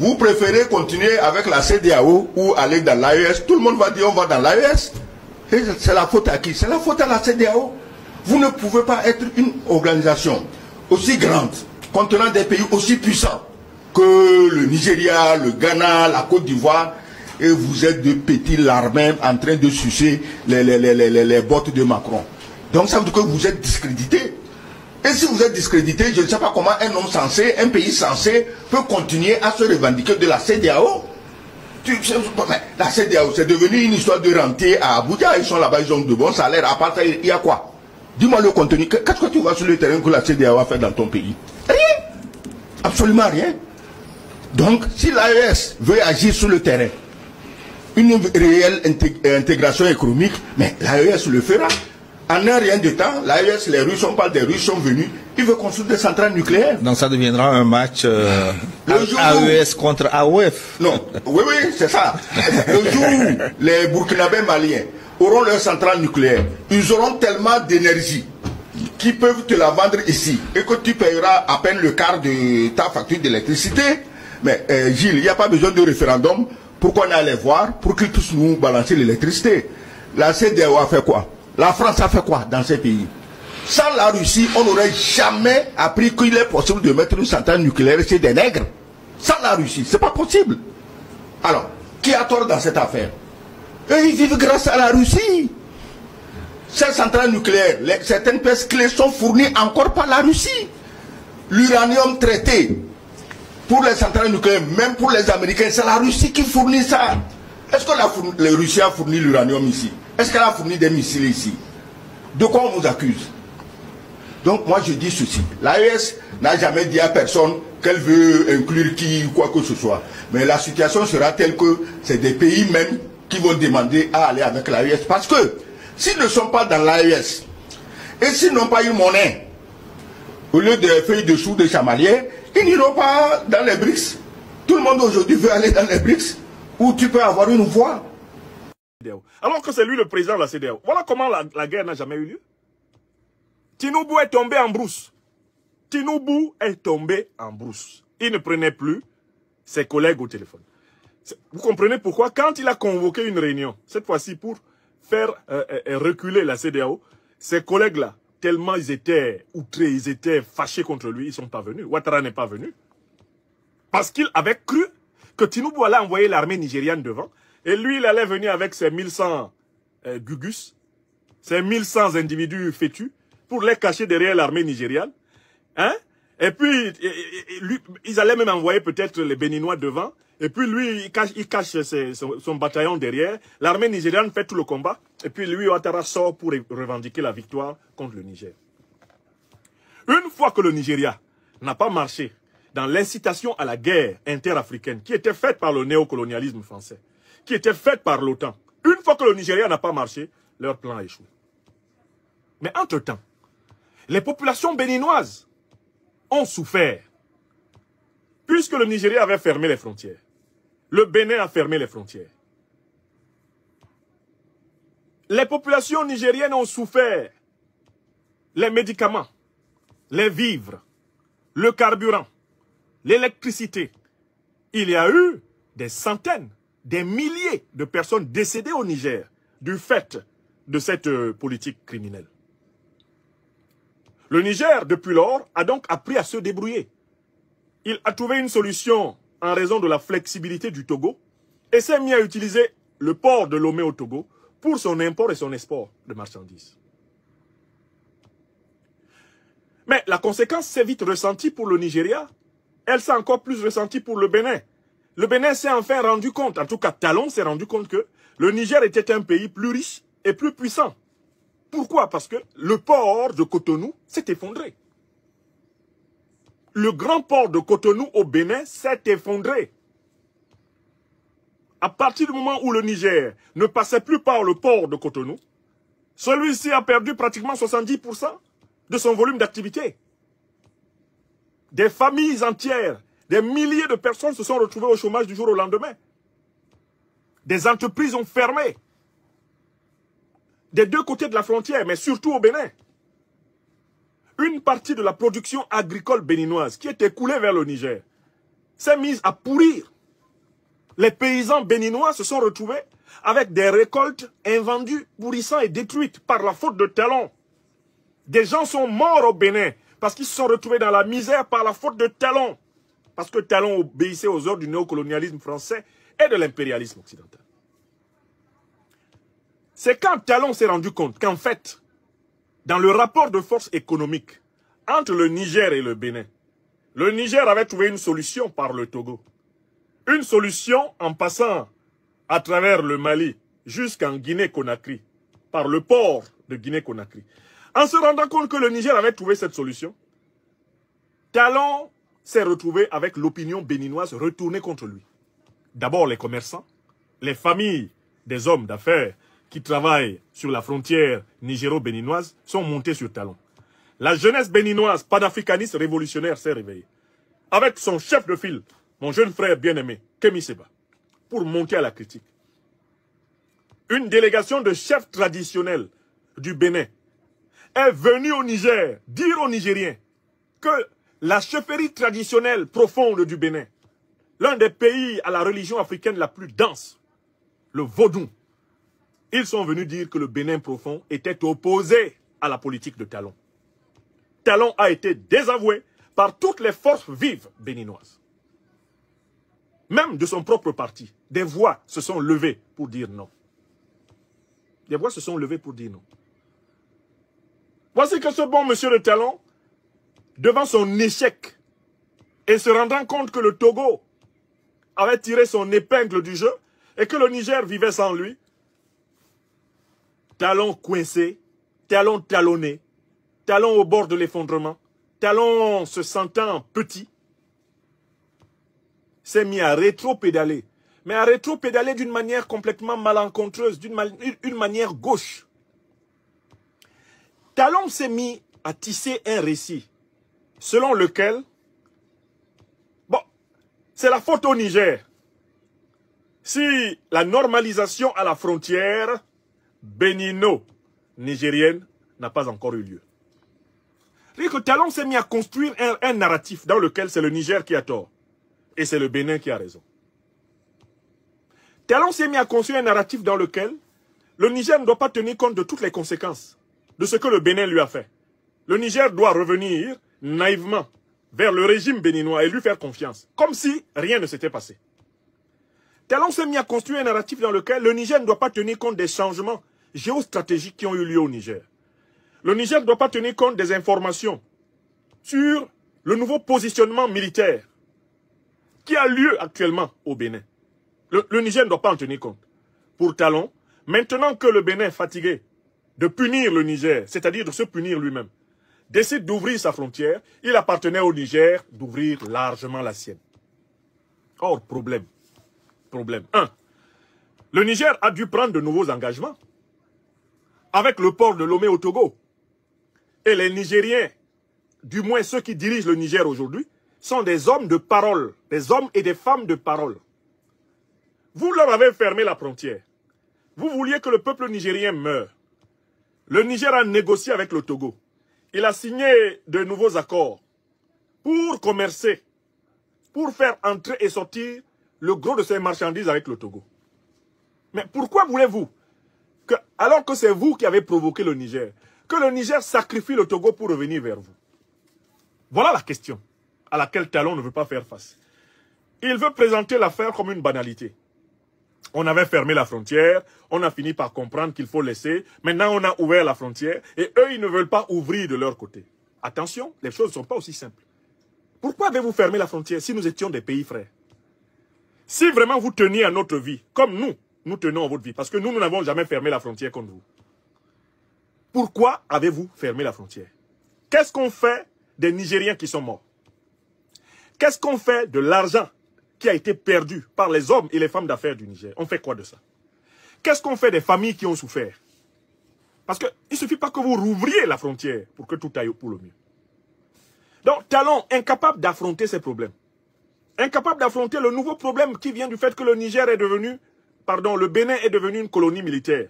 Vous préférez continuer avec la CDAO ou aller dans l'AES Tout le monde va dire on va dans l'AES. C'est la faute à qui? C'est la faute à la CDAO. Vous ne pouvez pas être une organisation aussi grande, contenant des pays aussi puissants que le Nigeria, le Ghana, la Côte d'Ivoire, et vous êtes de petits larmins en train de sucer les, bottes de Macron. Donc ça veut dire que vous êtes discrédité. Et si vous êtes discrédité, je ne sais pas comment un homme censé, un pays censé peut continuer à se revendiquer de la CDAO. La CDAO, c'est devenu une histoire de rentier à Abuja. Ils sont là-bas, ils ont de bons salaires. À part ça, il y a quoi? Dis-moi le contenu. Qu'est-ce que tu vois sur le terrain que la CDAO a fait dans ton pays? Rien. Absolument rien. Donc, si l'AES veut agir sur le terrain, une réelle intégration économique, mais l'AES le fera. En un rien de temps, l'AES, les Russes, on parle des Russes sont venus, ils veulent construire des centrales nucléaires. Donc ça deviendra un match euh, AES contre AOF. Non, oui, oui, c'est ça. Le jour où les Burkinabés maliens auront leur centrale nucléaire, ils auront tellement d'énergie qu'ils peuvent te la vendre ici et que tu payeras à peine le quart de ta facture d'électricité. Mais euh, Gilles, il n'y a pas besoin de référendum pour qu'on aille voir, pour qu'ils tous nous balancer l'électricité. La CDAO a fait quoi? La France a fait quoi dans ces pays? Sans la Russie, on n'aurait jamais appris qu'il est possible de mettre une centrale nucléaire chez des nègres. Sans la Russie, c'est pas possible. Alors, qui a tort dans cette affaire? Eux, ils vivent grâce à la Russie. Ces centrales nucléaires, certaines pièces clés sont fournies encore par la Russie. L'uranium traité pour les centrales nucléaires, même pour les Américains, c'est la Russie qui fournit ça. Est-ce que la, la Russie a fourni l'uranium ici? Est-ce qu'elle a fourni des missiles ici? De quoi on nous accuse? Donc moi je dis ceci. L'AES n'a jamais dit à personne qu'elle veut inclure qui ou quoi que ce soit. Mais la situation sera telle que c'est des pays même qui vont demander à aller avec l'AES. Parce que s'ils ne sont pas dans l'AES et s'ils n'ont pas eu monnaie, au lieu des feuilles de chou de chamalier, ils n'iront pas dans les BRICS. Tout le monde aujourd'hui veut aller dans les BRICS où tu peux avoir une voix. Alors que c'est lui le président de la CDAO. Voilà comment la, guerre n'a jamais eu lieu. Tinubu est tombé en brousse. Tinubu est tombé en brousse. Il ne prenait plus ses collègues au téléphone. Vous comprenez pourquoi? Quand il a convoqué une réunion, cette fois-ci pour faire euh, euh, reculer la CDAO, ses collègues-là, tellement ils étaient outrés, ils étaient fâchés contre lui, ils sont pas venus. Ouattara n'est pas venu. Parce qu'il avait cru que Tinubu allait envoyer l'armée nigériane devant. Et lui, il allait venir avec ses 1100 euh, gugus, ses 1100 individus fétus, pour les cacher derrière l'armée nigériane. Hein? Et puis, ils allaient même envoyer peut-être les Béninois devant. Et puis lui, il cache, il cache son, bataillon derrière. L'armée nigériane fait tout le combat. Et puis lui, Ouattara sort pour revendiquer la victoire contre le Niger. Une fois que le Nigeria n'a pas marché dans l'incitation à la guerre interafricaine qui était faite par le néocolonialisme français, qui était faite par l'OTAN, une fois que le Nigeria n'a pas marché, leur plan a échoué. Mais entre-temps, les populations béninoises ont souffert puisque le Nigeria avait fermé les frontières. Le Bénin a fermé les frontières. Les populations nigériennes ont souffert. Les médicaments, les vivres, le carburant, l'électricité. Il y a eu des centaines, des milliers de personnes décédées au Niger du fait de cette euh, politique criminelle. Le Niger, depuis lors, a donc appris à se débrouiller. Il a trouvé une solution en raison de la flexibilité du Togo et s'est mis à utiliser le port de Lomé au Togo pour son import et son export de marchandises. Mais la conséquence s'est vite ressentie pour le Nigeria. Elle s'est encore plus ressentie pour le Bénin. Le Bénin s'est enfin rendu compte, en tout cas Talon s'est rendu compte que le Niger était un pays plus riche et plus puissant. Pourquoi? Parce que le port de Cotonou s'est effondré le grand port de Cotonou au Bénin s'est effondré. À partir du moment où le Niger ne passait plus par le port de Cotonou, celui-ci a perdu pratiquement 70% de son volume d'activité. Des familles entières, des milliers de personnes se sont retrouvées au chômage du jour au lendemain. Des entreprises ont fermé. Des deux côtés de la frontière, mais surtout au Bénin une partie de la production agricole béninoise qui est écoulée vers le Niger s'est mise à pourrir. Les paysans béninois se sont retrouvés avec des récoltes invendues, pourrissantes et détruites par la faute de talons. Des gens sont morts au Bénin parce qu'ils se sont retrouvés dans la misère par la faute de talons. Parce que Talon obéissait aux ordres du néocolonialisme français et de l'impérialisme occidental. C'est quand Talon s'est rendu compte qu'en fait, dans le rapport de force économique entre le Niger et le Bénin, le Niger avait trouvé une solution par le Togo. Une solution en passant à travers le Mali jusqu'en Guinée-Conakry, par le port de Guinée-Conakry. En se rendant compte que le Niger avait trouvé cette solution, Talon s'est retrouvé avec l'opinion béninoise retournée contre lui. D'abord les commerçants, les familles des hommes d'affaires qui travaillent sur la frontière nigéro-béninoise sont montés sur talon. La jeunesse béninoise panafricaniste révolutionnaire s'est réveillée. Avec son chef de file, mon jeune frère bien-aimé, Kemi Seba, pour monter à la critique. Une délégation de chefs traditionnels du Bénin est venue au Niger dire aux Nigériens que la chefferie traditionnelle profonde du Bénin, l'un des pays à la religion africaine la plus dense, le vaudou, ils sont venus dire que le Bénin profond était opposé à la politique de Talon. Talon a été désavoué par toutes les forces vives béninoises. Même de son propre parti, des voix se sont levées pour dire non. Des voix se sont levées pour dire non. Voici que ce bon monsieur de Talon devant son échec et se rendant compte que le Togo avait tiré son épingle du jeu et que le Niger vivait sans lui, talon coincé, talon talonné, talon au bord de l'effondrement, talon se sentant petit, s'est mis à rétro-pédaler. Mais à rétro-pédaler d'une manière complètement malencontreuse, d'une manière gauche. Talon s'est mis à tisser un récit selon lequel, bon, c'est la faute au Niger. Si la normalisation à la frontière bénino-nigérienne n'a pas encore eu lieu. que Talon s'est mis à construire un, un narratif dans lequel c'est le Niger qui a tort et c'est le Bénin qui a raison. Talon s'est mis à construire un narratif dans lequel le Niger ne doit pas tenir compte de toutes les conséquences de ce que le Bénin lui a fait. Le Niger doit revenir naïvement vers le régime béninois et lui faire confiance, comme si rien ne s'était passé. Talon s'est mis à construire un narratif dans lequel le Niger ne doit pas tenir compte des changements géostratégiques qui ont eu lieu au Niger. Le Niger ne doit pas tenir compte des informations sur le nouveau positionnement militaire qui a lieu actuellement au Bénin. Le, Niger ne doit pas en tenir compte. Pour Talon, maintenant que le Bénin est fatigué de punir le Niger, c'est-à-dire de se punir lui-même, décide d'ouvrir sa frontière, il appartenait au Niger d'ouvrir largement la sienne. Or, problème. Problème. Un, le Niger a dû prendre de nouveaux engagements avec le port de Lomé au Togo. Et les Nigériens, du moins ceux qui dirigent le Niger aujourd'hui, sont des hommes de parole, des hommes et des femmes de parole. Vous leur avez fermé la frontière. Vous vouliez que le peuple nigérien meure. Le Niger a négocié avec le Togo il a signé de nouveaux accords pour commercer, pour faire entrer et sortir le gros de ses marchandises avec le Togo. Mais pourquoi voulez-vous que, alors que c'est vous qui avez provoqué le Niger, que le Niger sacrifie le Togo pour revenir vers vous? Voilà la question à laquelle Talon ne veut pas faire face. Il veut présenter l'affaire comme une banalité. On avait fermé la frontière, on a fini par comprendre qu'il faut laisser. Maintenant, on a ouvert la frontière et eux, ils ne veulent pas ouvrir de leur côté. Attention, les choses ne sont pas aussi simples. Pourquoi avez-vous fermé la frontière si nous étions des pays frères? Si vraiment vous teniez à notre vie, comme nous, nous tenons à votre vie, parce que nous, nous n'avons jamais fermé la frontière comme vous. Pourquoi avez-vous fermé la frontière? Qu'est-ce qu'on fait des Nigériens qui sont morts? Qu'est-ce qu'on fait de l'argent qui a été perdu par les hommes et les femmes d'affaires du Niger. On fait quoi de ça? Qu'est-ce qu'on fait des familles qui ont souffert? Parce qu'il ne suffit pas que vous rouvriez la frontière pour que tout aille pour le mieux. Donc, Talon, incapable d'affronter ces problèmes. Incapable d'affronter le nouveau problème qui vient du fait que le Niger est devenu, pardon, le Bénin est devenu une colonie militaire.